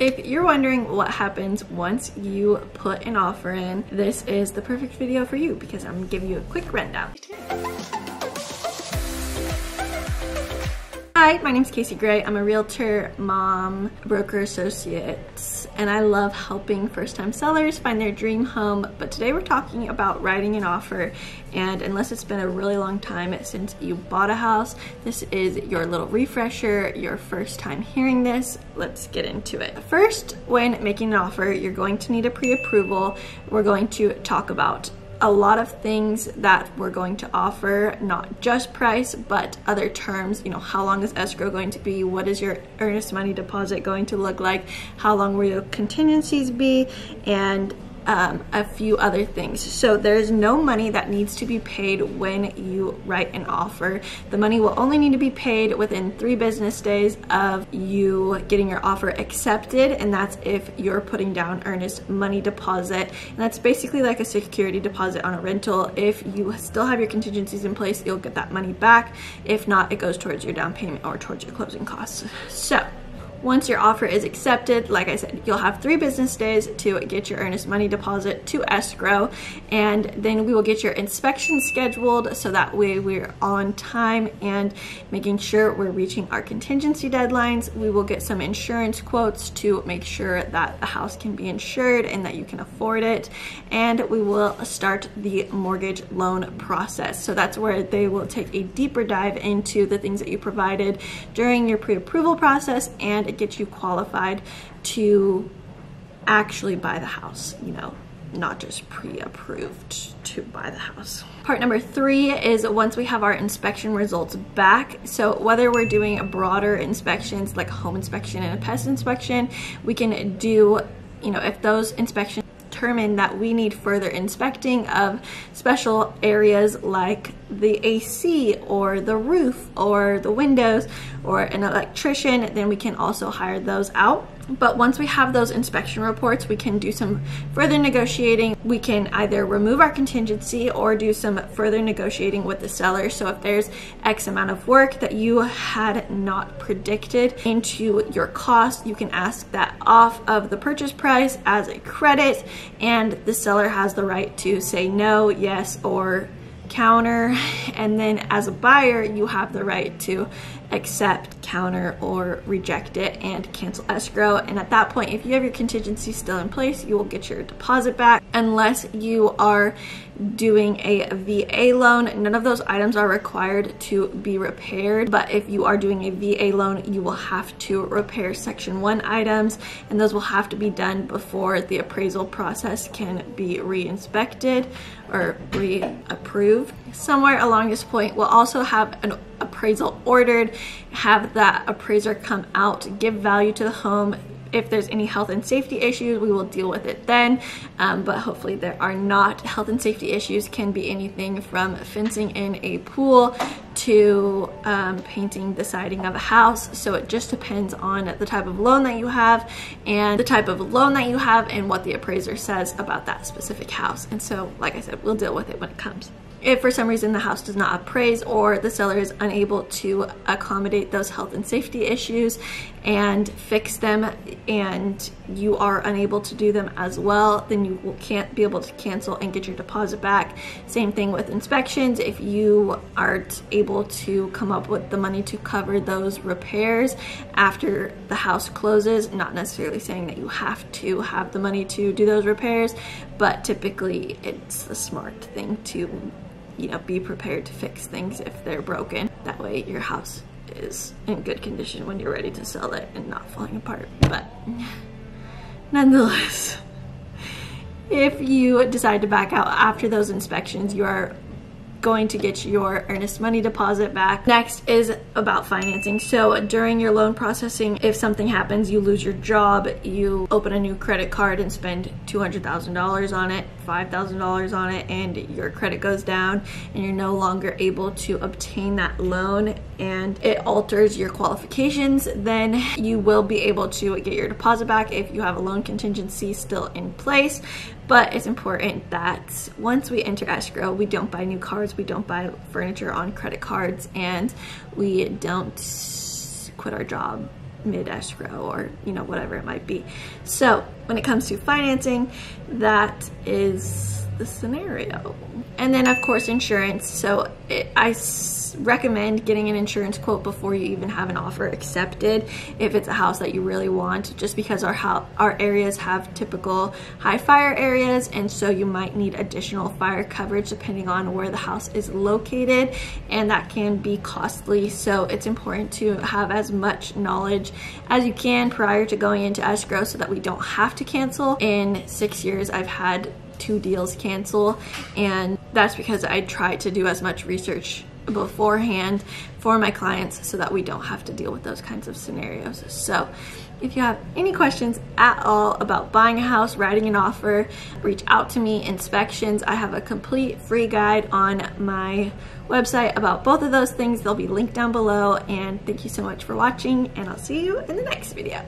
If you're wondering what happens once you put an offer in, this is the perfect video for you because I'm gonna give you a quick rundown. Hi, my name is Kasie Gray. I'm a realtor, mom, broker associate, and I love helping first-time sellers find their dream home. But today we're talking about writing an offer, and unless it's been a really long time since you bought a house, this is your little refresher, your first time hearing this. Let's get into it. First, when making an offer, you're going to need a pre-approval. We're going to talk about a lot of things that we're going to offer, not just price, but other terms. You know, how long is escrow going to be? What is your earnest money deposit going to look like? How long will your contingencies be? And um, a few other things. So there's no money that needs to be paid when you write an offer. The money will only need to be paid within three business days of you getting your offer accepted, and that's if you're putting down earnest money deposit. And that's basically like a security deposit on a rental. If you still have your contingencies in place, you'll get that money back. If not, it goes towards your down payment or towards your closing costs. So once your offer is accepted, like I said, you'll have three business days to get your earnest money deposit to escrow, and then we will get your inspection scheduled so that way we're on time and making sure we're reaching our contingency deadlines. We will get some insurance quotes to make sure that the house can be insured and that you can afford it, and we will start the mortgage loan process. So that's where they will take a deeper dive into the things that you provided during your pre-approval process and it gets you qualified to actually buy the house, you know, not just pre-approved to buy the house. Part number three is once we have our inspection results back. So whether we're doing a broader inspections like home inspection and a pest inspection, we can do, you know, if those inspections that we need further inspecting of special areas like the AC or the roof or the windows or an electrician, then we can also hire those out. But once we have those inspection reports, we can do some further negotiating. We can either remove our contingency or do some further negotiating with the seller. So if there's X amount of work that you had not predicted into your cost, you can ask that off of the purchase price as a credit and the seller has the right to say no, yes, or counter and then as a buyer you have the right to accept counter or reject it and cancel escrow. And at that point if you have your contingency still in place you will get your deposit back unless you are doing a VA loan none of those items are required to be repaired. But if you are doing a VA loan you will have to repair section 1 items and those will have to be done before the appraisal process can be re-inspected or re-approved. Somewhere along this point we'll also have an appraisal ordered, have that appraiser come out, give value to the home, if there's any health and safety issues, we will deal with it then. Um, but hopefully there are not. Health and safety issues can be anything from fencing in a pool to um, painting the siding of a house. So it just depends on the type of loan that you have and the type of loan that you have and what the appraiser says about that specific house. And so, like I said, we'll deal with it when it comes. If for some reason the house does not appraise or the seller is unable to accommodate those health and safety issues and fix them and you are unable to do them as well, then you can't be able to cancel and get your deposit back. Same thing with inspections. If you aren't able to come up with the money to cover those repairs after the house closes, not necessarily saying that you have to have the money to do those repairs, but typically it's a smart thing to you know, be prepared to fix things if they're broken. That way your house is in good condition when you're ready to sell it and not falling apart. But nonetheless, if you decide to back out after those inspections, you are going to get your earnest money deposit back. Next is about financing. So during your loan processing, if something happens, you lose your job, you open a new credit card and spend $200,000 on it, $5,000 on it, and your credit goes down and you're no longer able to obtain that loan and it alters your qualifications, then you will be able to get your deposit back if you have a loan contingency still in place. But it's important that once we enter escrow, we don't buy new cars, we don't buy furniture on credit cards, and we don't quit our job mid escrow or you know whatever it might be. So when it comes to financing, that is the scenario. And then of course insurance. So it, I recommend getting an insurance quote before you even have an offer accepted. If it's a house that you really want just because our our areas have typical high fire areas and so you might need additional fire coverage depending on where the house is located and that can be costly. So it's important to have as much knowledge as you can prior to going into escrow so that we don't have to cancel. In six years I've had two deals cancel and that's because I tried to do as much research beforehand for my clients so that we don't have to deal with those kinds of scenarios. So if you have any questions at all about buying a house, writing an offer, reach out to me. Inspections, I have a complete free guide on my website about both of those things. They'll be linked down below. And thank you so much for watching, and I'll see you in the next video.